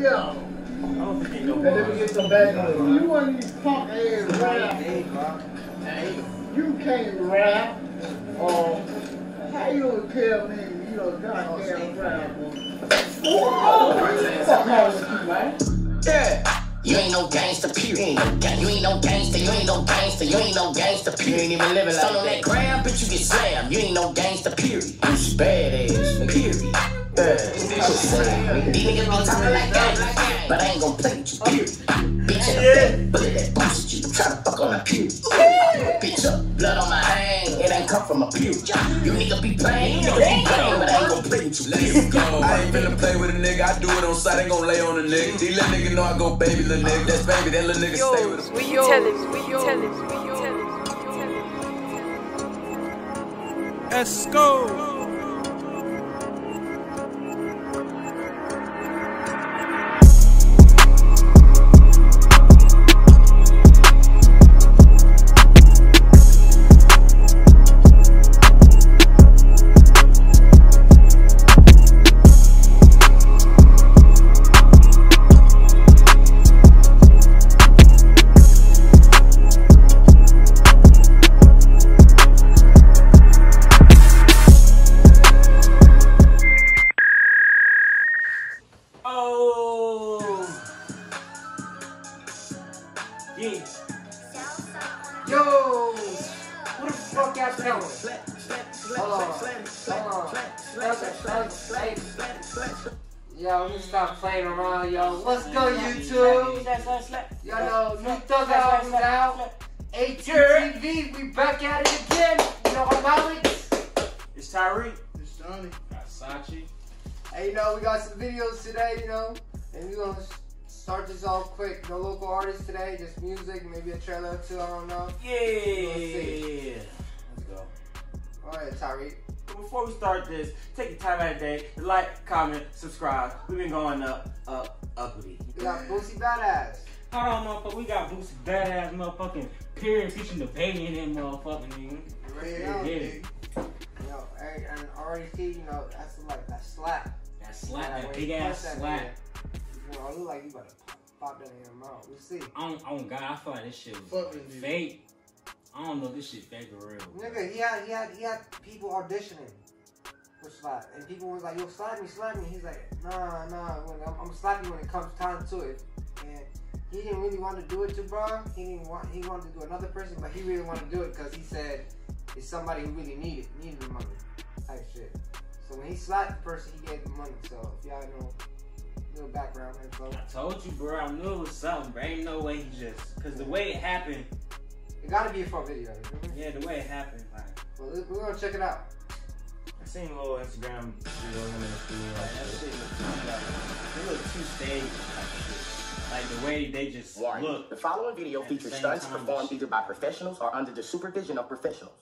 yeah. And let me get some back on you. want these punk ass rap. You can't rap. Or how you gonna tell me you a goddamn rapper? Fuck wrong with you, man? Yeah. You ain't no gangster, period. You ain't no gangster, you ain't no gangster, you ain't no gangster, period. You ain't even living like on that gram, bitch, you get slammed. You ain't no gangster, period. You badass, period. Yeah. But I ain't gon' play with you, period. Bitch, back, bullet that boosted you, try to fuck on a period. Bitch up, blood on my hand, it ain't come from a period. You nigga be playing, you nigga be playing, but I ain't gon' play with you, period. I ain't finna play with a nigga, I do it on sight, ain't gon' lay on a nigga. These little niggas know I go baby little nigga, that's baby, that little nigga stay with us. We yours. We yours. We yours. Let's Yo, let me stop playing around, yo. Let's go, YouTube. Yo, know, new Thug album out. ATTV, we back at it again. You know, I'm Alex. It's Tyreek. It's Johnny. That's Sachi. Hey, you know, we got some videos today, you know, and we're gonna start this off quick. No local artists today, just music, maybe a trailer or two, I don't know. Yeah. Let's go. All right, Tyreek. Before we start this, take your time out of the day to like, comment, subscribe. We've been going up, up, uppity. We got Boosie Badazz. Hold on, motherfucker. We got Boosie Badazz motherfucking period featuring DaBaby in that motherfucking nigga. You ready? Yeah. Yo, hey, and already see, you know, that's like that slap. That slap, Yeah, that big ass that slap. nigga, You know, it look like you about to pop, pop that in your mouth. We'll see. On, on God, I feel like this shit was Fuck with fake. I don't know this shit fake or real. Nigga, he had he had he had people auditioning for slap, and people was like, "Yo, slap me, slap me." He's like, "Nah, nah, when I'm, I'm gonna slap you when it comes time to it." And he didn't really want to do it to bro. He didn't want he wanted to do another person, but he really wanted to do it because he said it's somebody who really needed needed the money type shit. So when he slapped the person, he gave the money. So if y'all know little background info, I told you, bro. I knew it was something, bro. Ain't no way he just. Because the way it happened, it gotta be a fun video. You feel yeah, the way it happened, like. Well, we're gonna check it out. I seen a little Instagram video of him in the studio. Like, that shit look too, like, it look too staged type. Like the way they just Warning. look. The following video features stunts performed either by professionals or under the supervision of professionals.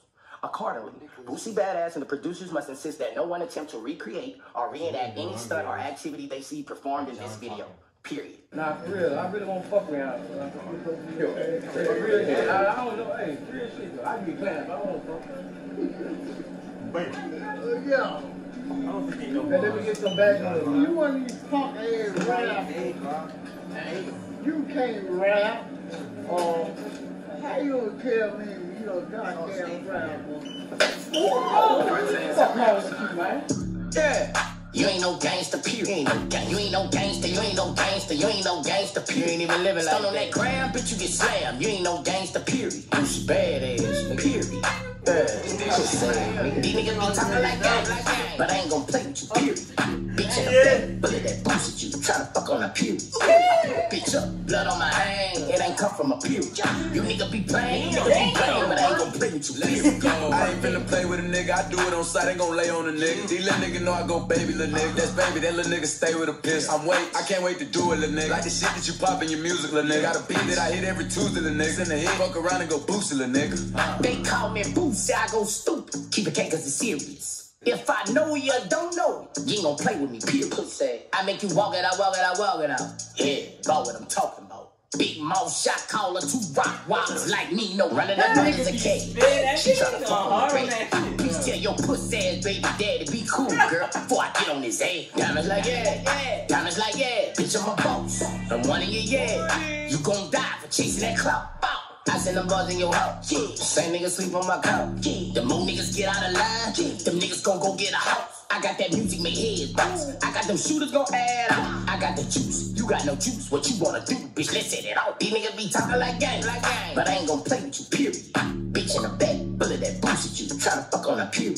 Accordingly, Boosie Badazz and the producers must insist that no one attempt to recreate or reenact mm-hmm. any stunt or activity they see performed in this video. Period. Nah, for real, I really won't fuck around. Yo, for real shit, I, I don't know, hey, real shit though. I can be playing, I won't fuck. But Uh, yeah. I don't think they know And let me get some back on you. You want these punk ass rap. You can't rap. Or how you gonna tell me you a goddamn rapper? Fuck wrong with you, man? Yeah. You ain't no gangster, period. You ain't no, gang- you ain't no gangster, you ain't no gangster, you ain't no gangster, period. You ain't even living like on that gram, bitch, you get slammed. You ain't no gangster, period. You badass, period. Yeah. These niggas be talking like that, but I ain't gon' play with you, period. Bitch in the back, bullet that boosted you, try to fuck on a period. Bitch up, blood on my hand, it ain't come from a period. You nigga be playing, you nigga be playing, but I ain't gon' play with you, period. I ain't finna play with a nigga, I do it on sight, ain't gon' lay on a nigga. These little niggas know I go baby little nigga. That's baby, that little nigga stay with a piss. I'm wait, I can't wait to do it, little nigga. Like the shit that you pop in your music, little nigga. Got a beat that I hit every Tuesday, little nigga. In the hit, fuck around and go boost it, little nigga. They call me Boosie, I go stupid. Keep it K cause it's serious. If I know you don't know, you ain't gonna play with me, period. Pussy. I make you walk it out, walk it out, walk it out. Yeah, about what I'm talking about. Big mouth shot caller, two rock wallets like me, no running up as a K. She tryna fuck on the. Please tell your pussy ass baby daddy be cool, girl, before I get on his ass. Diamonds like yeah, yeah. Diamonds like yeah. Bitch I'm a boss. I'm one in your yeah. You gon' die for chasing that clout. Bow. I send them buzz in your house. Yeah. Same niggas sleep on my couch. Yeah. The more niggas get out of line, yeah. them niggas gon' go get a house. I got that music make heads bounce. I got them shooters gon' add up. I got the juice. You got no juice. What you wanna do, bitch? Let's set it off. These niggas be talking like gang, like gang. But I ain't gon' play with you, period. Bitch in the back, bullet that boosted you. Try to fuck on a pew.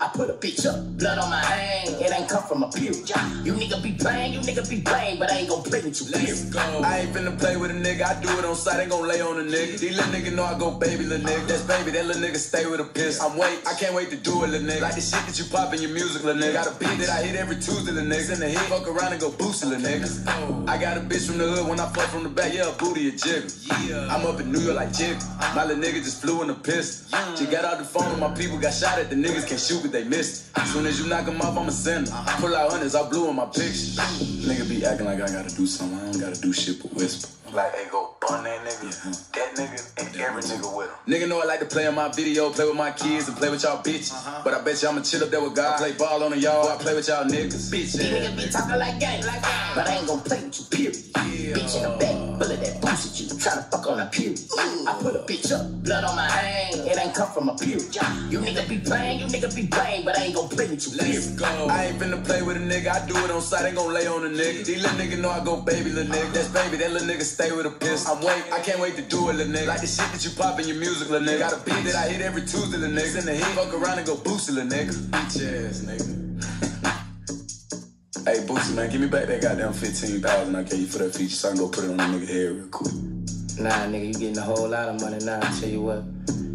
I put a bitch up, blood on my hand. It ain't come from a period. You nigga be playing, you nigga be playing, but I ain't gon' play with you, Let's go. I ain't finna play with a nigga, I do it on sight, ain't gon' lay on a nigga. These little niggas know I go baby, little nigga. That's baby, that little nigga stay with a piss. I'm wait, I can't wait to do it, little nigga. Like the shit that you pop in your music, little nigga. Got a beat that I hit every Tuesday, little niggas. In the hit, fuck around and go boost it, little niggas. I got a bitch from the hood when I fuck from the back, yeah, a booty a jigger. I'm up in New York like jigger. My little nigga just flew in a pistol. Got out the phone and my people got shot at, the niggas can't shoot but they missed. Soon as you knock them off, I'ma send them. Pull out hundreds, I blew in my picture. Nigga be acting like I gotta do something, I don't gotta do shit but whisper. Like, hey, go bun that nigga, that nigga, and every nigga with him. Nigga know I like to play in my video, play with my kids and play with y'all bitches. Uh-huh. But I bet you I'ma chill up there with God, play ball on the yard, I play with y'all niggas. Bitch, These niggas be talking like gang, like gang. But I ain't gon' play with you, period. Bitch in the back, bullet that boosted you. Tryna fuck on a period. I put a bitch up, blood on my hand. It ain't come from a period. You nigga be playing, you nigga be playing, but I ain't gon' play with you, Let's period. go. I ain't finna play with a nigga, I do it on sight, ain't gon' lay on a nigga. These little niggas know I go baby, little nigga. That's baby, that little nigga stay with a piss. I'm wait, I can't wait to do it, little nigga. Like the shit that you pop in your music, little nigga. Got a beat that I hit every Tuesday, little niggas. In the heat, fuck around and go boost it, little nigga. Bitch ass nigga. hey, Boosie, man, give me back that goddamn 15000 I gave you for that feature so I can go put it on that nigga head real quick. Nah, nigga, you getting a whole lot of money now. I tell you what,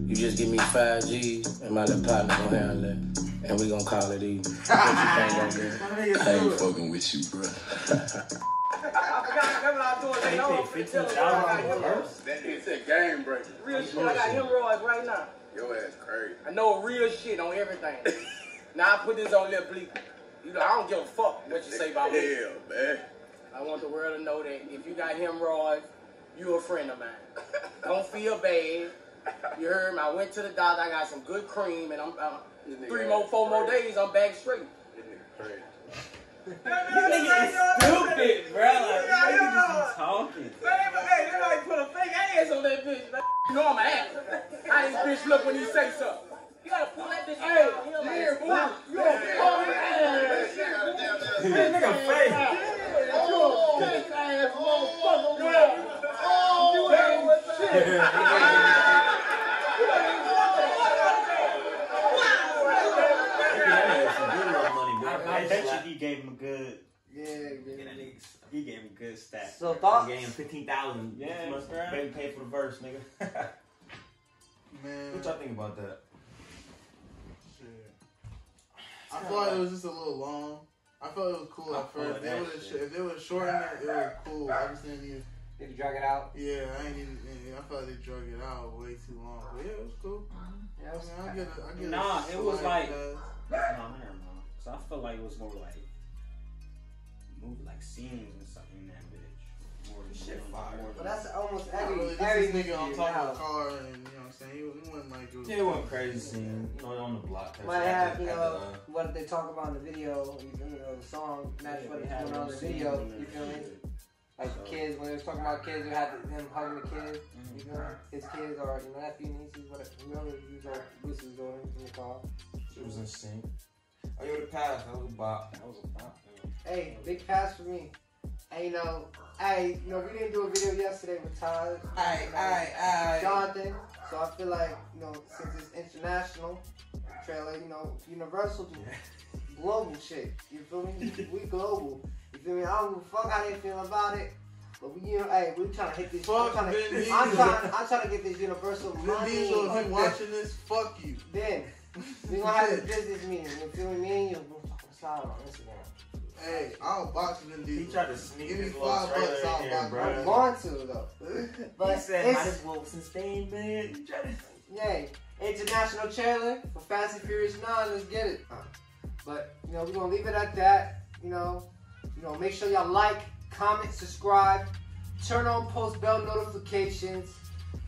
you just give me five G's and my little partner gonna handle it. And we gonna call it even. What you think, nigga? I ain't fucking with you, bro. They pay fifteen thousand dollars. That nigga said game breaker. Real shit, I got hemorrhoids right now. Your ass crazy. I know real shit on everything. now I put this on Lil bleep. You know, I don't give a fuck what you say about me. Hell, man. I want the world to know that if you got hemorrhoids, you a friend of mine. don't feel bad. You heard me? I went to the doctor. I got some good cream, and I'm uh, three more, four more days. I'm back straight. This nigga crazy. This nigga is stupid, bro. Like, this nigga just. Hey, they like put a fake ass on that bitch. man. You know I'm an actor. How this bitch look when he say something? You gotta pull that bitch hey, out. He don't like, Yeah, boy. You a fucking ass. This nigga fake. You a fake ass motherfucker. Oh, you ain't shit. I bet you he gave him a good. Yeah, yeah. He gave him a good stat. So thoughts? He gave him fifteen thousand. Yeah, must right. baby pay for the verse, nigga. Man, what y'all think about that? shit. I thought like it was just a little long. I felt it was cool I at first. If they that would have, if they would have it, it was cool. I just didn't even. Did you drag it out? Yeah, I ain't even. I felt like they drug it out way too long. But yeah, it was cool. Yeah, I mean, I get it. I get Nah, it was slight like- pass. No, never mind. So I felt like it was more like movie like scenes and stuff in that bitch. More than Shit fire. than- But that's almost Not every really. This every nigga on movie top of now. the car, and you know what I'm saying. He, he wasn't like it was. Yeah, it wasn't crazy scene. You know, on the block. Might At have, the- you know, the, uh, what they talk about in the video, you know, the song match Yeah, what they going on in the video, you feel me? Like So- kids, when they was talking about kids, they had him hugging the kids, Mhm. you know, his kids or, you know, nephew, nieces, whatever, whoever he was on, Bruce was on in the car. She was in sync. Oh, yo, the pass. That was a bop. That was a pop. Hey, big pass for me. And you know, hey, you know, we didn't do a video yesterday with Todd. Aye, aye, aye. Jonathan. So I feel like, you know, since it's international trailer, you know, Universal do global shit. You feel me? We global. You feel me? I don't give a fuck how they feel about it. But we, you know, hey, we trying to hit this. Fuck I'm trying to, I'm trying, I'm trying to get this Universal money. Diesel, if you watching this, fuck you. Then we gonna have a business meeting. You feel me? Me and you, we'll fucking slide on Instagram. Hey, I'll box Vin He Diesel. tried to sneak Give me his little five bucks, in I'll here, buy I'm bro. going to though. But He said, might as well since. He tried to- Yay. International trailer for Fast and Furious 9. Let's get it. Uh, but, you know, we're going to leave it at that. You know, you know, make sure y'all like, comment, subscribe, turn on post bell notifications,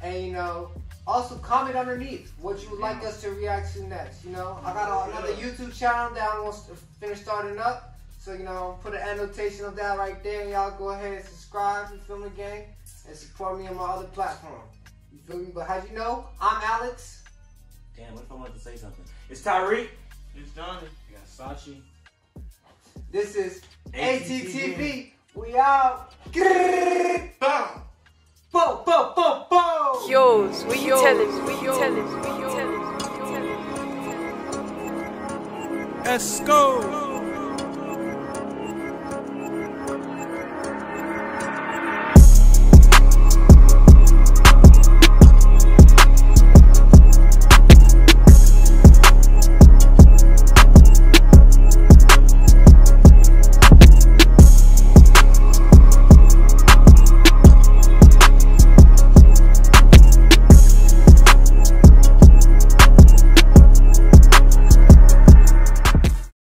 and, you know, also comment underneath what you would like us to react to next. You know, I got another YouTube channel that I'm going to finish starting up. So, you know, put an annotation of that right there. And y'all go ahead and subscribe, you feel me, gang? And support me on my other platform. You feel me? But how'd you know? I'm Alex. Damn, what if I wanted to say something? It's Tyreek. It's Johnny. You got Sachi. This is ATTV. ATTV. We out. Bam! Bo, bo, bo, bo. Yours, what you tell him, what you tell him, what you tell him. Esco.